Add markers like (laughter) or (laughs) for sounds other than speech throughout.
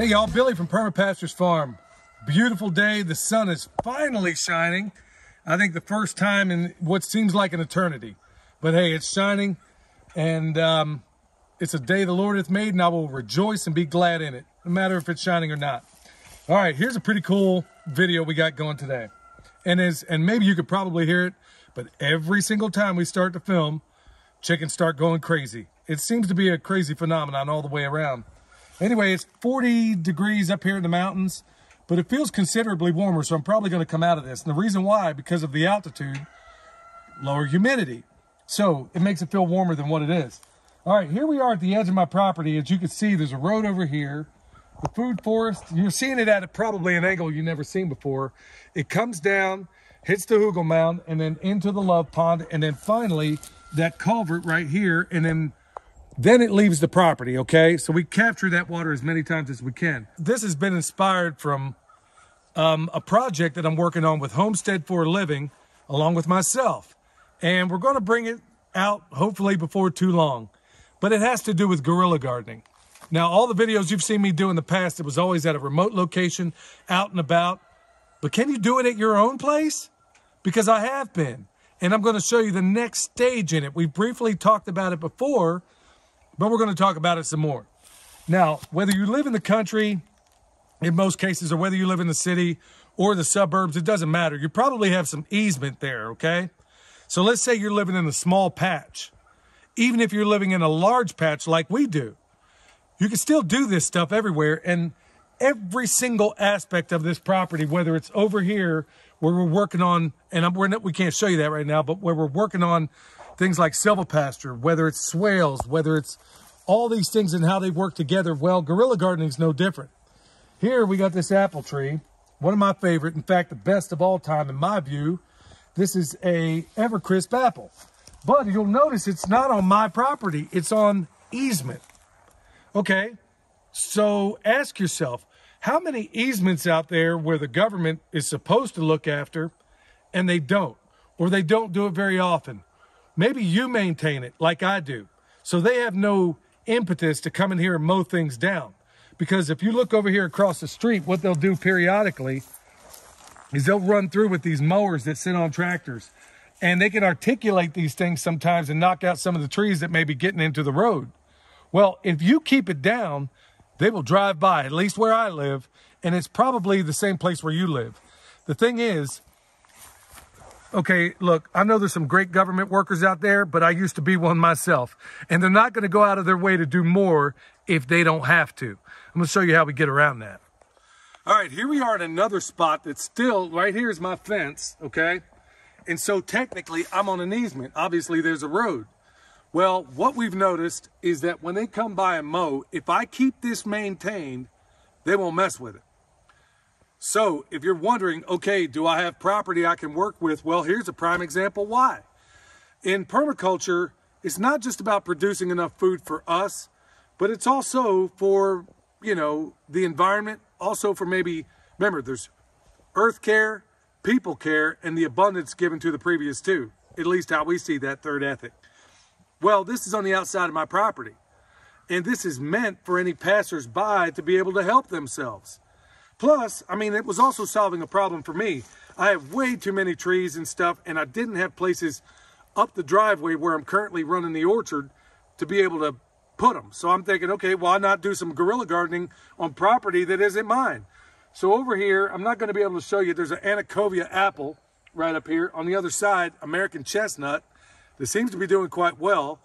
Hey y'all, Billy from Perma Permapastures Farm. Beautiful day, the sun is finally shining. I think the first time in what seems like an eternity. But hey, it's shining and um, it's a day the Lord hath made and I will rejoice and be glad in it, no matter if it's shining or not. All right, here's a pretty cool video we got going today. And as and maybe you could probably hear it, but every single time we start to film, chickens start going crazy. It seems to be a crazy phenomenon all the way around. Anyway, it's 40 degrees up here in the mountains, but it feels considerably warmer, so I'm probably going to come out of this. And the reason why, because of the altitude, lower humidity. So it makes it feel warmer than what it is. All right, here we are at the edge of my property. As you can see, there's a road over here. The food forest, you're seeing it at probably an angle you've never seen before. It comes down, hits the Hugel Mound, and then into the Love Pond, and then finally that culvert right here, and then then it leaves the property, okay? So we capture that water as many times as we can. This has been inspired from um, a project that I'm working on with Homestead for a Living, along with myself. And we're gonna bring it out hopefully before too long. But it has to do with guerrilla gardening. Now, all the videos you've seen me do in the past, it was always at a remote location, out and about. But can you do it at your own place? Because I have been. And I'm going to show you the next stage in it. We briefly talked about it before, but we're going to talk about it some more. Now, whether you live in the country, in most cases, or whether you live in the city or the suburbs, it doesn't matter. You probably have some easement there, okay? So let's say you're living in a small patch. Even if you're living in a large patch like we do, you can still do this stuff everywhere. And every single aspect of this property, whether it's over here where we're working on, and I'm, we're not, we can't show you that right now, but where we're working on things like silvopasture, whether it's swales, whether it's all these things and how they work together. Well, guerrilla gardening is no different. Here we got this apple tree, one of my favorite, in fact, the best of all time in my view. This is a Evercrisp apple. But you'll notice it's not on my property. It's on easement. Okay, so ask yourself, how many easements out there where the government is supposed to look after and they don't, or they don't do it very often? Maybe you maintain it like I do. So they have no impetus to come in here and mow things down. Because if you look over here across the street, what they'll do periodically is they'll run through with these mowers that sit on tractors and they can articulate these things sometimes and knock out some of the trees that may be getting into the road. Well, if you keep it down, they will drive by, at least where I live, and it's probably the same place where you live. The thing is, okay, look, I know there's some great government workers out there, but I used to be one myself. And they're not going to go out of their way to do more if they don't have to. I'm going to show you how we get around that. All right, here we are at another spot that's still, right here is my fence, okay? And so technically I'm on an easement. Obviously there's a road. Well, what we've noticed is that when they come by and mow, if I keep this maintained, they won't mess with it. So if you're wondering, okay, do I have property I can work with? Well, here's a prime example why. In permaculture, it's not just about producing enough food for us, but it's also for, you know, the environment, also for maybe, remember, there's earth care, people care, and the abundance given to the previous two, at least how we see that third ethic. Well, this is on the outside of my property. And this is meant for any passersby to be able to help themselves. Plus, I mean, it was also solving a problem for me. I have way too many trees and stuff, and I didn't have places up the driveway where I'm currently running the orchard to be able to put them. So I'm thinking, okay, why not do some guerrilla gardening on property that isn't mine? So over here, I'm not going to be able to show you, there's an Anacovia apple right up here. On the other side, American chestnut that seems to be doing quite well.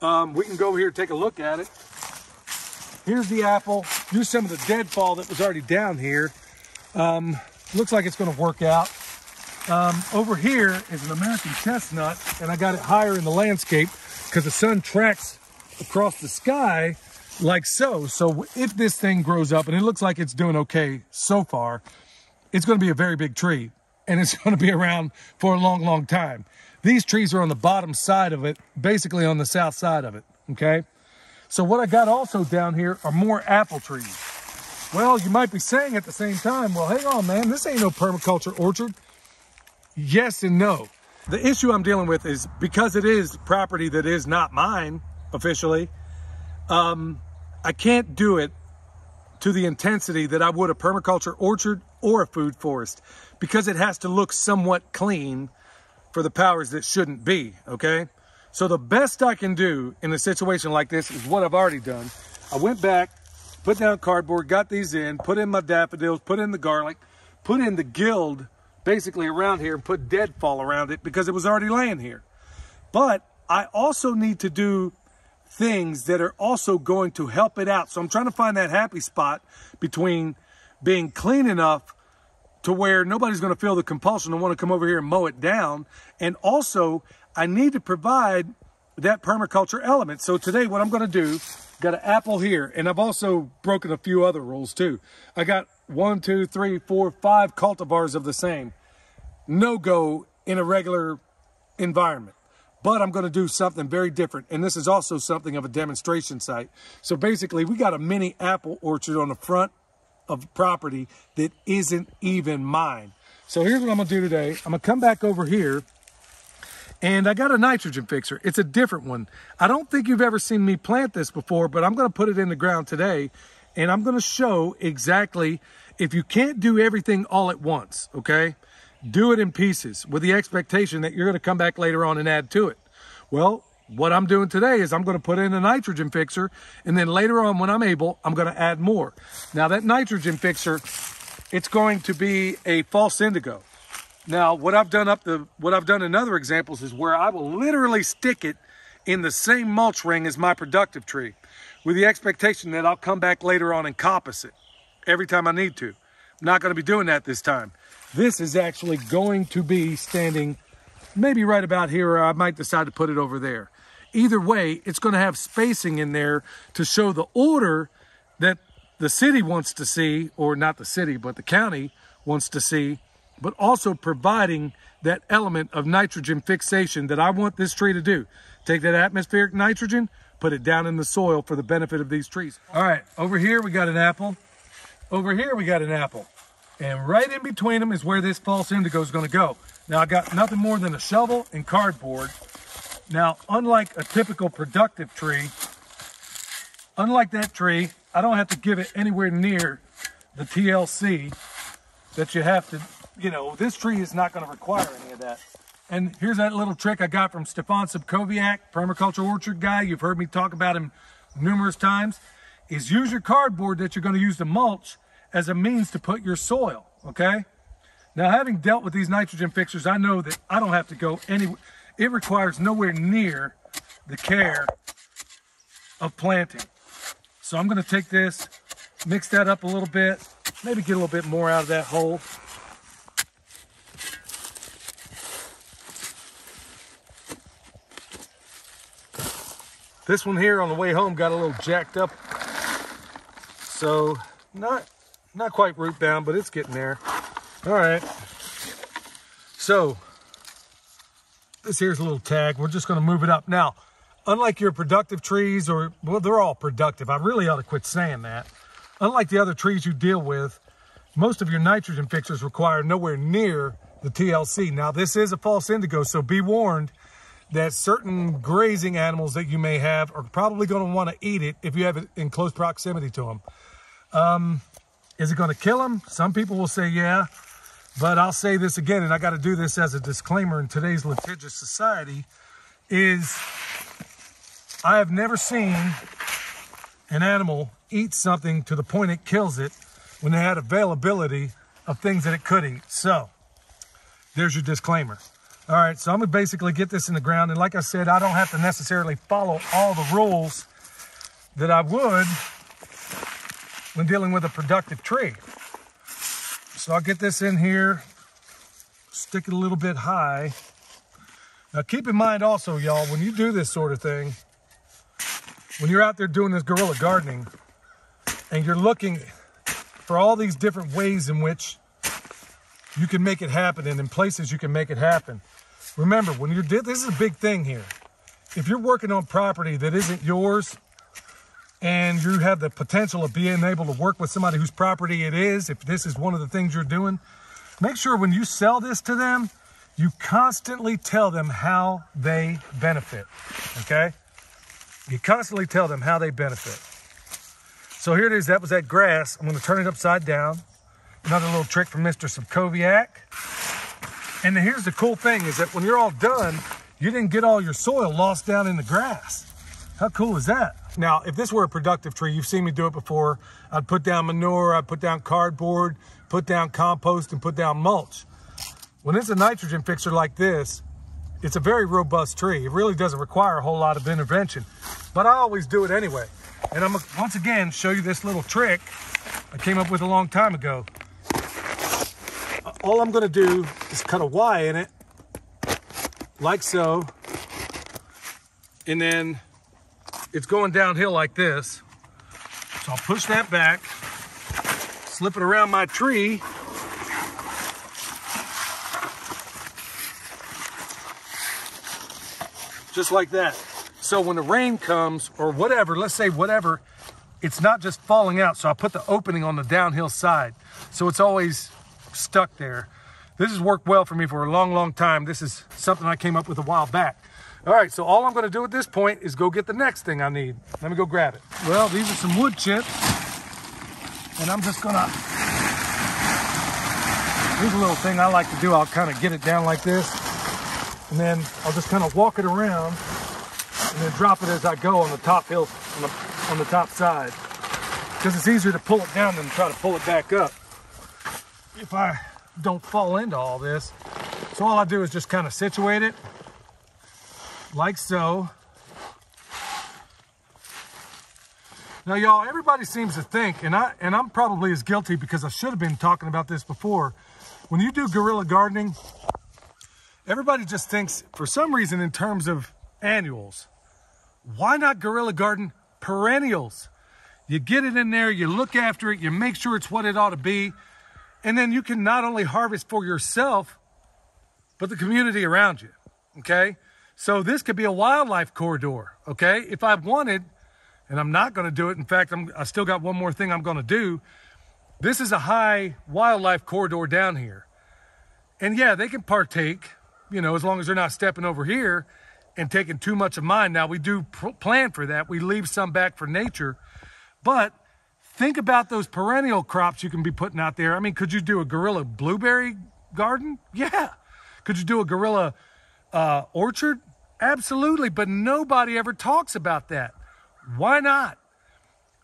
Um, we can go over here and take a look at it. Here's the apple. Here's some of the deadfall that was already down here. Um, looks like it's going to work out. Um, over here is an American chestnut, and I got it higher in the landscape because the sun tracks across the sky like so. So if this thing grows up, and it looks like it's doing okay so far, it's going to be a very big tree, and it's (laughs) going to be around for a long, long time. These trees are on the bottom side of it, basically on the south side of it, okay? So what I got also down here are more apple trees. Well, you might be saying at the same time, well, hang on, man, this ain't no permaculture orchard. Yes and no. The issue I'm dealing with is because it is property that is not mine officially, um, I can't do it to the intensity that I would a permaculture orchard or a food forest because it has to look somewhat clean for the powers that shouldn't be, okay? So the best I can do in a situation like this is what I've already done. I went back, put down cardboard, got these in, put in my daffodils, put in the garlic, put in the guild basically around here and put deadfall around it because it was already laying here. But I also need to do things that are also going to help it out. So I'm trying to find that happy spot between being clean enough to where nobody's going to feel the compulsion to want to come over here and mow it down. And also, I need to provide that permaculture element. So today, what I'm going to do, got an apple here, and I've also broken a few other rules too. I got one, two, three, four, five cultivars of the same. No go in a regular environment. But I'm going to do something very different. And this is also something of a demonstration site. So basically, we got a mini apple orchard on the front of property that isn't even mine. So here's what I'm going to do today. I'm going to come back over here and I got a nitrogen fixer. It's a different one. I don't think you've ever seen me plant this before, but I'm going to put it in the ground today and I'm going to show exactly if you can't do everything all at once, okay? Do it in pieces with the expectation that you're going to come back later on and add to it. Well, what I'm doing today is I'm going to put in a nitrogen fixer and then later on when I'm able, I'm going to add more. Now that nitrogen fixer, it's going to be a false indigo. Now, what I've done up the what I've done in other examples is where I will literally stick it in the same mulch ring as my productive tree with the expectation that I'll come back later on and coppice it every time I need to. I'm not going to be doing that this time. This is actually going to be standing maybe right about here or I might decide to put it over there. Either way, it's going to have spacing in there to show the order that the city wants to see, or not the city, but the county wants to see, but also providing that element of nitrogen fixation that I want this tree to do. Take that atmospheric nitrogen, put it down in the soil for the benefit of these trees. All right, over here we got an apple. Over here we got an apple. And right in between them is where this false indigo is going to go. Now I got nothing more than a shovel and cardboard. Now, unlike a typical productive tree, unlike that tree, I don't have to give it anywhere near the TLC that you have to, you know, this tree is not going to require any of that. And here's that little trick I got from Stefan Sobkowiak, permaculture orchard guy. You've heard me talk about him numerous times. Is use your cardboard that you're going to use to mulch as a means to put your soil, okay? Now, having dealt with these nitrogen fixers, I know that I don't have to go any, it requires nowhere near the care of planting. So I'm gonna take this, mix that up a little bit, maybe get a little bit more out of that hole. This one here on the way home got a little jacked up. So not, not quite root bound, but it's getting there. All right. So this here's a little tag. We're just going to move it up. Now, unlike your productive trees, or, well, they're all productive. I really ought to quit saying that. Unlike the other trees you deal with, most of your nitrogen fixers require nowhere near the TLC. Now, this is a false indigo, so be warned that certain grazing animals that you may have are probably going to want to eat it if you have it in close proximity to them. Um, is it going to kill them? Some people will say, yeah. But I'll say this again, and I got to do this as a disclaimer in today's litigious society, is I have never seen an animal eat something to the point it kills it when they had availability of things that it could eat. So there's your disclaimer. All right, so I'm gonna basically get this in the ground. And like I said, I don't have to necessarily follow all the rules that I would when dealing with a productive tree. So I'll get this in here, stick it a little bit high. Now keep in mind also, y'all, when you do this sort of thing, when you're out there doing this guerrilla gardening and you're looking for all these different ways in which you can make it happen and in places you can make it happen. Remember, when you're, this is a big thing here. If you're working on property that isn't yours, and you have the potential of being able to work with somebody whose property it is, if this is one of the things you're doing, make sure when you sell this to them, you constantly tell them how they benefit, okay? You constantly tell them how they benefit. So here it is, that was that grass. I'm gonna turn it upside down. Another little trick from Mr. Sobkowiak. And here's the cool thing is that when you're all done, you didn't get all your soil lost down in the grass. How cool is that? Now, if this were a productive tree, you've seen me do it before. I'd put down manure, I'd put down cardboard, put down compost, and put down mulch. When it's a nitrogen fixer like this, it's a very robust tree. It really doesn't require a whole lot of intervention, but I always do it anyway. And I'm gonna, once again, show you this little trick I came up with a long time ago. All I'm gonna do is cut a Y in it, like so, and then it's going downhill like this. So I'll push that back, slip it around my tree, just like that. So when the rain comes or whatever, let's say whatever, it's not just falling out. So I put the opening on the downhill side. So it's always stuck there. This has worked well for me for a long, long time. This is something I came up with a while back. All right, so all I'm gonna do at this point is go get the next thing I need. Let me go grab it. Well, these are some wood chips, and I'm just gonna, here's a little thing I like to do. I'll kind of get it down like this, and then I'll just kind of walk it around, and then drop it as I go on the top hill, on the, on the top side. Because it's easier to pull it down than try to pull it back up. If I don't fall into all this. So all I do is just kind of situate it, like so. Now, y'all, everybody seems to think, and I and I'm probably as guilty because I should have been talking about this before. When you do guerrilla gardening, everybody just thinks, for some reason, in terms of annuals. Why not guerrilla garden perennials? You get it in there, you look after it, you make sure it's what it ought to be, and then you can not only harvest for yourself, but the community around you. Okay? So this could be a wildlife corridor, okay? If I wanted, and I'm not going to do it. In fact, I'm, I still got one more thing I'm going to do. This is a high wildlife corridor down here. And yeah, they can partake, you know, as long as they're not stepping over here and taking too much of mine. Now, we do plan for that. We leave some back for nature. But think about those perennial crops you can be putting out there. I mean, could you do a guerrilla blueberry garden? Yeah. Could you do a guerrilla uh, orchard? Absolutely, but nobody ever talks about that. Why not?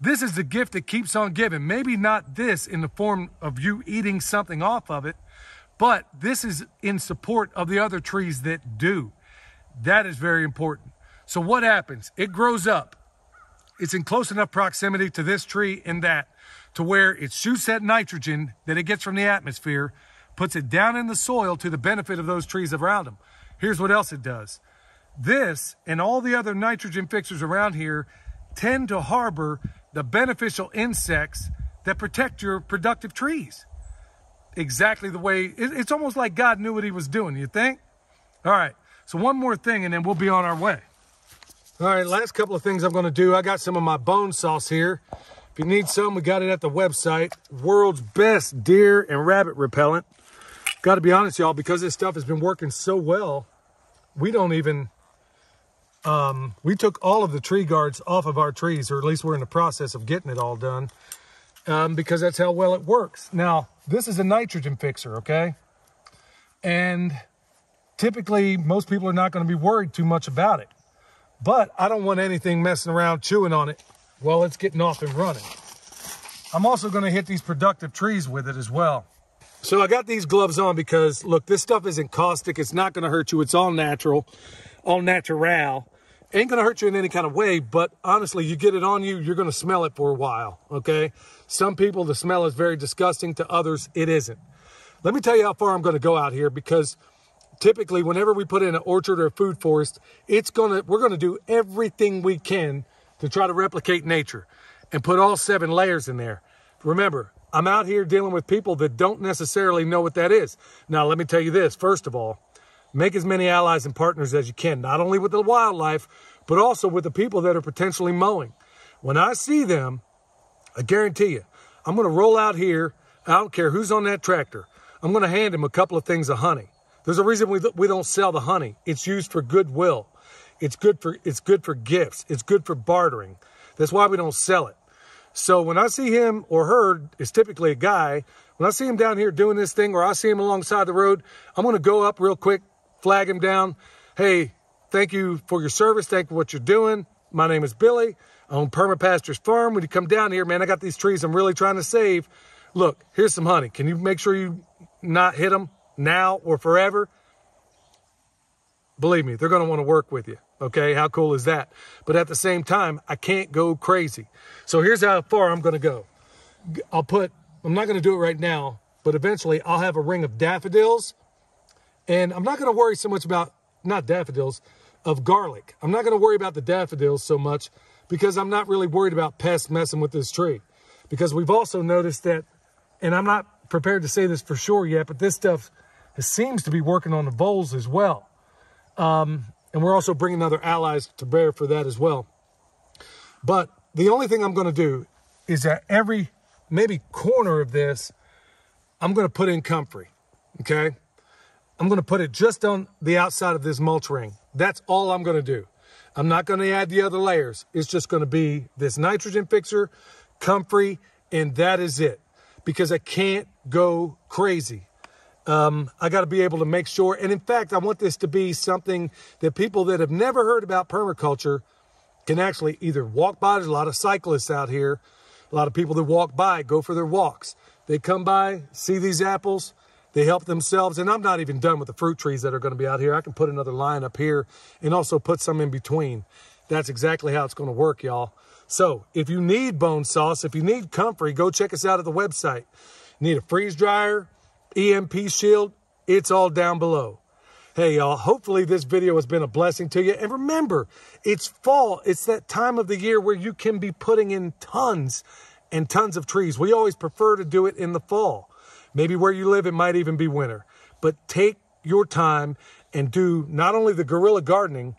This is the gift that keeps on giving. Maybe not this in the form of you eating something off of it, but this is in support of the other trees that do. That is very important. So what happens? It grows up. It's in close enough proximity to this tree and that to where it shoots that nitrogen that it gets from the atmosphere, puts it down in the soil to the benefit of those trees around them. Here's what else it does. This and all the other nitrogen fixers around here tend to harbor the beneficial insects that protect your productive trees. Exactly the way, it, it's almost like God knew what he was doing, you think? All right, so one more thing and then we'll be on our way. All right, last couple of things I'm gonna do. I got some of my bone sauce here. If you need some, we got it at the website. World's best deer and rabbit repellent. Got to be honest, y'all, because this stuff has been working so well, we don't even, um, we took all of the tree guards off of our trees, or at least we're in the process of getting it all done, um, because that's how well it works. Now, this is a nitrogen fixer, okay? And typically, most people are not going to be worried too much about it. But I don't want anything messing around chewing on it while it's getting off and running. I'm also going to hit these productive trees with it as well. So I got these gloves on because, look, this stuff isn't caustic. It's not going to hurt you. It's all natural, all natural. Ain't going to hurt you in any kind of way, but honestly, you get it on you, you're going to smell it for a while, okay? Some people, the smell is very disgusting. To others, it isn't. Let me tell you how far I'm going to go out here because typically whenever we put in an orchard or a food forest, it's to, we're to do everything we can to try to replicate nature and put all seven layers in there. Remember, I'm out here dealing with people that don't necessarily know what that is. Now, let me tell you this. First of all, make as many allies and partners as you can, not only with the wildlife, but also with the people that are potentially mowing. When I see them, I guarantee you, I'm going to roll out here. I don't care who's on that tractor. I'm going to hand him a couple of things of honey. There's a reason we, we don't sell the honey. It's used for goodwill. It's good for, it's good for gifts. It's good for bartering. That's why we don't sell it. So when I see him or her, it's typically a guy. When I see him down here doing this thing or I see him alongside the road, I'm going to go up real quick, flag him down. Hey, thank you for your service. Thank you for what you're doing. My name is Billy. I own Permapastures Farm. When you come down here, man, I got these trees I'm really trying to save. Look, here's some honey. Can you make sure you not hit them now or forever? Believe me, they're going to want to work with you. Okay, how cool is that? But at the same time, I can't go crazy. So here's how far I'm going to go. I'll put, I'm not going to do it right now, but eventually I'll have a ring of daffodils. And I'm not going to worry so much about, not daffodils, of garlic. I'm not going to worry about the daffodils so much because I'm not really worried about pests messing with this tree. Because we've also noticed that, and I'm not prepared to say this for sure yet, but this stuff seems to be working on the voles as well. Um, and we're also bringing other allies to bear for that as well. But the only thing I'm going to do is that every maybe corner of this, I'm going to put in comfrey. Okay. I'm going to put it just on the outside of this mulch ring. That's all I'm going to do. I'm not going to add the other layers. It's just going to be this nitrogen fixer, comfrey, and that is it. Because I can't go crazy. Um, I got to be able to make sure. And in fact, I want this to be something that people that have never heard about permaculture can actually either walk by. There's a lot of cyclists out here. A lot of people that walk by go for their walks. They come by, see these apples, they help themselves. And I'm not even done with the fruit trees that are going to be out here. I can put another line up here and also put some in between. That's exactly how it's going to work, y'all. So if you need bone sauce, if you need comfrey, go check us out at the website. Need a freeze dryer, EMP shield, it's all down below. Hey, y'all, hopefully this video has been a blessing to you. And remember, it's fall. It's that time of the year where you can be putting in tons and tons of trees. We always prefer to do it in the fall. Maybe where you live, it might even be winter. But take your time and do not only the guerrilla gardening,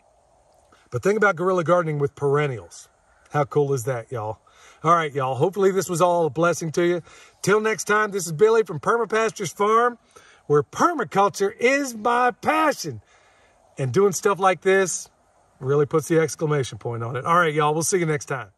but think about guerrilla gardening with perennials. How cool is that, y'all? All right, y'all. Hopefully this was all a blessing to you. Till next time, this is Billy from Permapastures Farm, where permaculture is my passion. And doing stuff like this really puts the exclamation point on it. All right, y'all. We'll see you next time.